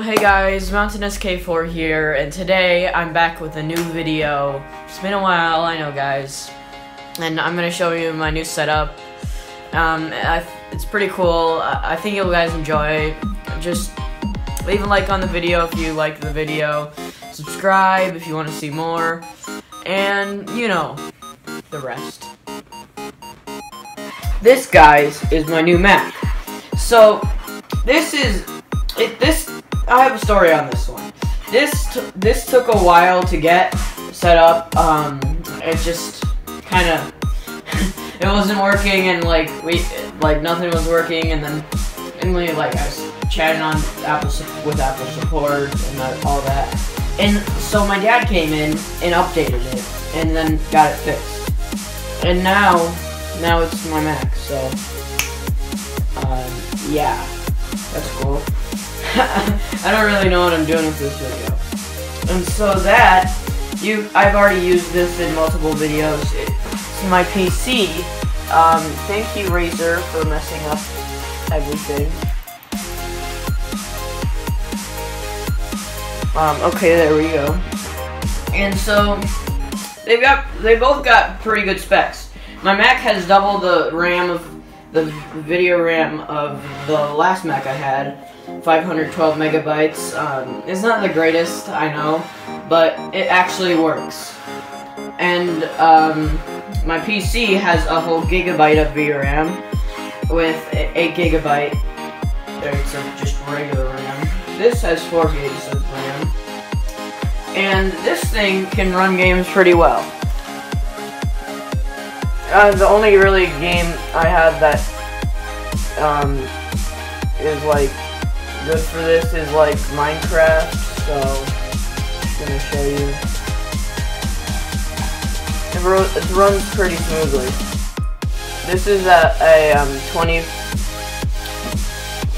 Hey guys, Mountainous K4 here, and today I'm back with a new video. It's been a while, I know guys. And I'm gonna show you my new setup. Um, it's pretty cool. I, I think you guys enjoy. Just leave a like on the video if you like the video. Subscribe if you want to see more. And, you know, the rest. This, guys, is my new Mac. So, this is it, this I have a story on this one. This this took a while to get set up. Um, it just kind of it wasn't working, and like we like nothing was working, and then finally like I was chatting on Apple with Apple support and all that. And so my dad came in and updated it, and then got it fixed. And now, now it's my Mac. So, uh, yeah, that's cool. I don't really know what I'm doing with this video. And so that, you, I've already used this in multiple videos. It's my PC. Um, thank you, Razer, for messing up everything. Um, okay, there we go. And so, they've got, they both got pretty good specs. My Mac has double the RAM of, the video RAM of the last Mac I had, 512 megabytes. Um, it's not the greatest, I know, but it actually works. And um, my PC has a whole gigabyte of VRAM with 8 gigabyte. It's just regular RAM. This has 4 gigs of RAM. And this thing can run games pretty well. Uh, the only really game I have that um, is like good for this is like Minecraft, so I'm gonna show you. It, runs pretty smoothly. This is a, a um, 20,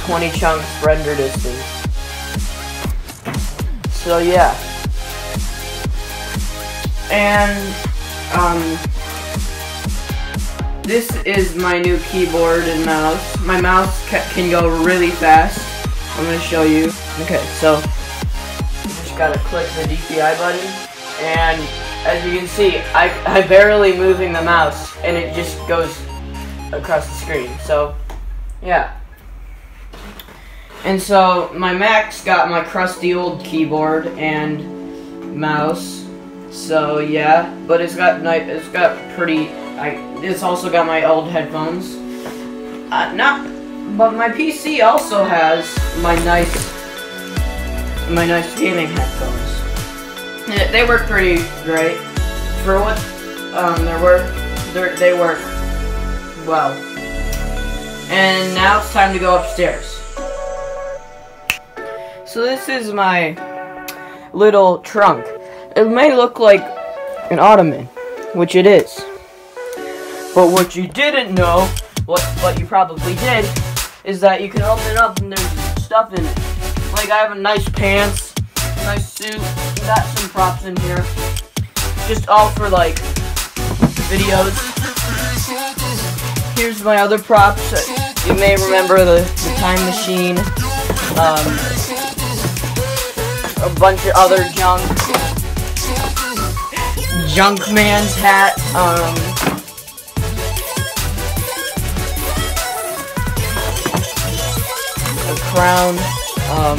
20 chunks render distance. So yeah. And, um, this is my new keyboard and mouse. My mouse can go really fast. I'm gonna show you. Okay, so you just gotta click the DPI button, and as you can see, I, I'm barely moving the mouse, and it just goes across the screen. So, yeah. And so my Mac's got my crusty old keyboard and mouse. So yeah, but it's got it's got pretty. I it's also got my old headphones. Uh, not but my PC also has my nice, my nice gaming headphones. They work pretty great. For what um, they work, they work well. And now it's time to go upstairs. So this is my little trunk. It may look like an ottoman, which it is. But what you didn't know, what, what you probably did, is that you can open it up and there's stuff in it. Like I have a nice pants, nice suit, got some props in here. Just all for like videos. Here's my other props. You may remember the, the time machine. Um, a bunch of other junk. Junk man's hat. Um, crown. Um,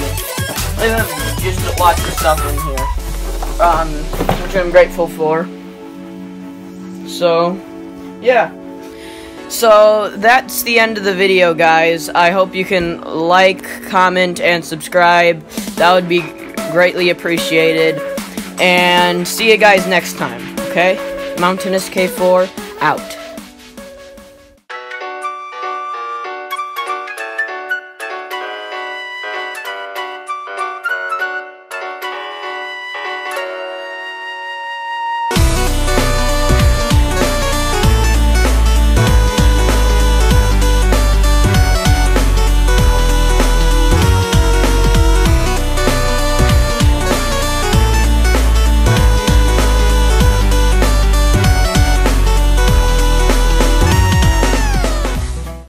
just lots of stuff in here, um, which I'm grateful for. So, yeah. So, that's the end of the video, guys. I hope you can like, comment, and subscribe. That would be greatly appreciated. And see you guys next time, okay? Mountainous K4, out.